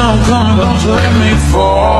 I'm coming, don't let me fall